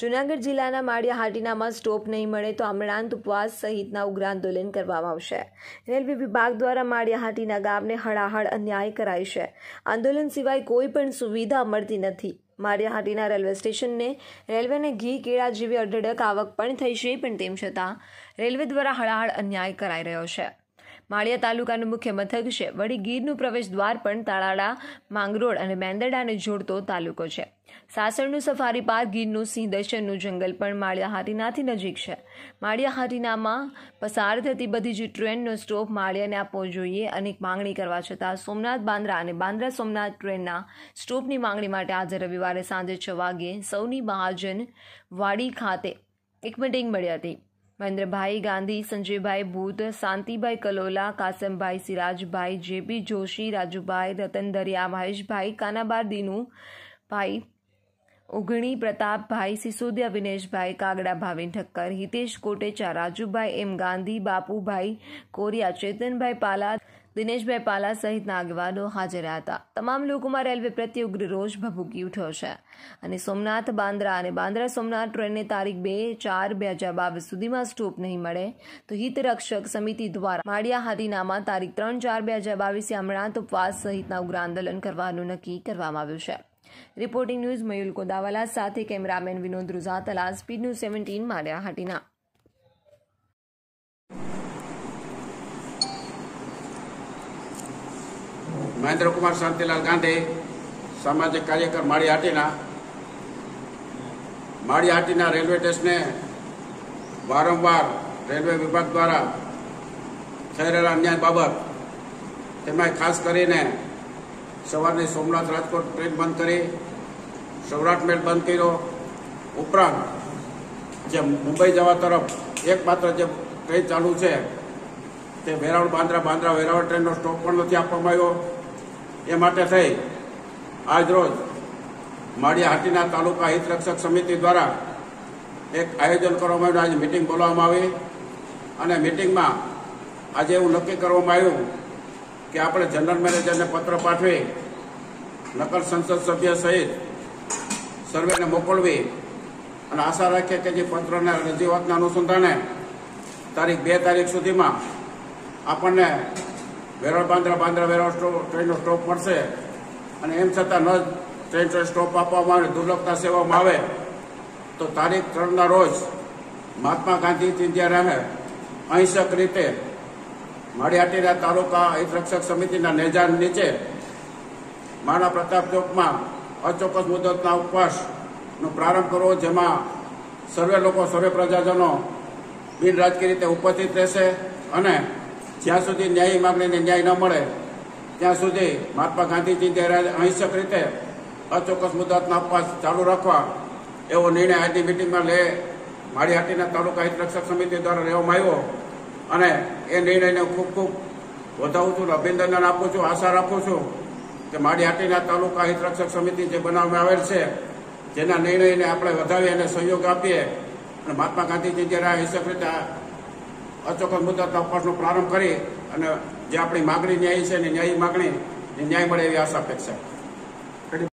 જૂનાગઢ જિલ્લાના માળિયા હાટીનામાં સ્ટોપ નહીં મળે તો અમરાંત ઉપવાસ સહિતના ઉગ્ર આંદોલન કરવામાં આવશે. રેલવે વિભાગ દ્વારા માળિયા હાટીના ગામને હળાહળ અન્યાય કરાય છે. આંદોલન સિવાય કોઈ પણ સુવિધા મળતી નથી. માળિયા હાટીના રેલવે સ્ટેશનને રેલવેને ઘી, કેળા જેવી અઢળક આવક પણ થઈ છે, પણ તેમ છતાં રેલવે દ્વારા હળાહળ અન્યાય કરાઈ રહ્યો છે. માળિયા તાલુકાનું મુખ્ય મથક છે. વળી ગીરનું પ્રવેશ દ્વાર પણ તાળાડા, માંગરોળ અને મેંદરડાને જોડતો તાલુકો છે. સાસણનું સફારી પાર્ક, ગીરનું સિંહ દર્શનનું જંગલ પણ માળિયા હાટીનાથી નજીક છે. માળિયા હાટીનામાં પસાર થતી બધી જ ટ્રેનનો સ્ટોપ માળિયાને આપવો જોઈએ. અનેક માંગણી કરવા છતાં સોમનાથ બાંદ્રા અને બાંદ્રા સોમનાથ ટ્રેનના સ્ટોપની માંગણી માટે આજે રવિવારે સાંજે છ વાગ્યે સૌની મહાજન વાડી ખાતે એક મિટિંગ મળી હતી. મહેન્દ્રભાઈ ગાંધી, સંજયભાઈ ભૂત શાંતિભાઈ કલોલા, કાસમભાઈ સિરાજભાઈ, જેપી જોશી, રાજુભાઈ રતન દરિયા મહેશભાઈ કાનાબાર દીનુ ભાઈ ઉઘણી પ્રતાપભાઈ સિસોદિયા, વિનેશભાઈ કાગડા, ભાવિન ઠક્કર, હિતેશ કોટેચા, રાજુભાઈ એમ ગાંધી, બાપુભાઈ કોરિયા, ચેતનભાઈ પાલા દિનેશભાઈ પાલા સહિતના આગેવાનો હાજર હતા. તમામ લોકોમાં રેલવે પ્રત્યે ઉગ્ર રોષ ભભૂકી ઉઠ્યો છે. અને સોમનાથ, બાંદ્રા અને બાંદ્રા સોમનાથ ટ્રેનને તારીખ બે ચાર બે હજાર બાવીસ સુધીમાં સ્ટોપ નહીં મળે તો હિતરક્ષક સમિતિ દ્વારા માળિયા હાથીનામાં તારીખ ત્રણ ચાર બે હજાર બાવીસે અમરાંત ઉપવાસ સહિતના ઉગ્ર આંદોલન કરવાનું નક્કી કરવામાં આવ્યું છે. રિપોર્ટિંગ ન્યૂઝ મયુલ કોદાવાલા સાથે cameraman Vinod Ruzatala, speed news seventeen Maliya Hatina Mahendrakumar Shantilal Gandhi, સામાજિક કાર્યકર માળી હાટીના. માળી હાટીના રેલવે સ્ટેશને વારંવાર રેલવે વિભાગ દ્વારા થઈ રહેલા અન્યાય બાબત તેમાં ખાસ કરીને સવારની સોમનાથ રાજકોટ ટ્રેન બંધ કરી, સૌરાષ્ટ્ર મેલ બંધ કર્યો. ઉપરાંત જે મુંબઈ જવા તરફ એકમાત્ર જે ટ્રેન ચાલુ છે, તે વેરાવળ બાંદ્રા બાંદ્રા વેરાવળ ટ્રેનનો સ્ટોપ પણ નથી આપવામાં આવ્યો. એ માટે થઈ આજરોજ માળિયા હાટીના તાલુકા હિતરક્ષક સમિતિ દ્વારા એક આયોજન કરવામાં આવ્યું. આજે મિટિંગ બોલાવવામાં આવી અને મિટિંગમાં આજે એવું નક્કી કરવામાં આવ્યું કે આપણે જનરલ મેનેજરને પત્ર પાઠવી, નકલ સંસદ સભ્ય સહિત સર્વેને મોકલવી અને આશા રાખીએ કે જે પત્રને રજૂઆતના અનુસંધાને તારીખ બે તારીખ સુધીમાં આપણને વેરાળ બાંદ્રા બાંદ્રા વેરોળ ટ્રેનનો સ્ટોપ મળશે. અને એમ છતાં ન ટ્રેન સ્ટોપ આપવામાં આવે, દુર્લભતા સેવામાં આવે, તો તારીખ ત્રણના રોજ મહાત્મા ગાંધી ચિંધ્યા રહે અહિંસક રીતે માળિયાટીના તાલુકા હિતરક્ષક સમિતિના નેજાન નીચે માના પ્રતાપ ચોકમાં અચોક્કસ મુદતના ઉપવાસનો પ્રારંભ કરવો, જેમાં સર્વે લોકો, સર્વે પ્રજાજનો બિનરાજકીય રીતે ઉપસ્થિત રહેશે અને જ્યાં સુધી ન્યાય માગણીને ન્યાય ન મળે, ત્યાં સુધી મહાત્મા ગાંધીજી જે અહિંસક રીતે અચોક્કસ મુદતના ઉપવાસ ચાલુ રાખવા એવો નિર્ણય આજની મિટિંગમાં લે માળીહાટીના તાલુકા હિતરક્ષક સમિતિ દ્વારા લેવામાં આવ્યો. અને એ નિર્ણયને ખૂબ ખૂબ વધાવું છું અભિનંદન આપું છું, આશા રાખું છું કે માળીહાટીના તાલુકા હિતરક્ષક સમિતિ જે બનાવવામાં આવેલ છે, જેના નિર્ણયને આપણે વધાવી અને સહયોગ આપીએ અને મહાત્મા ગાંધીજી જ્યારે અહિંસક રીતે અચોક્કસ મુદ્દા ઉપવાસનો પ્રારંભ કરી અને જે આપણી માગણી ન્યાય છે ને ન્યાયી માગણી ન્યાય મળે એવી આશા અપેક્ષા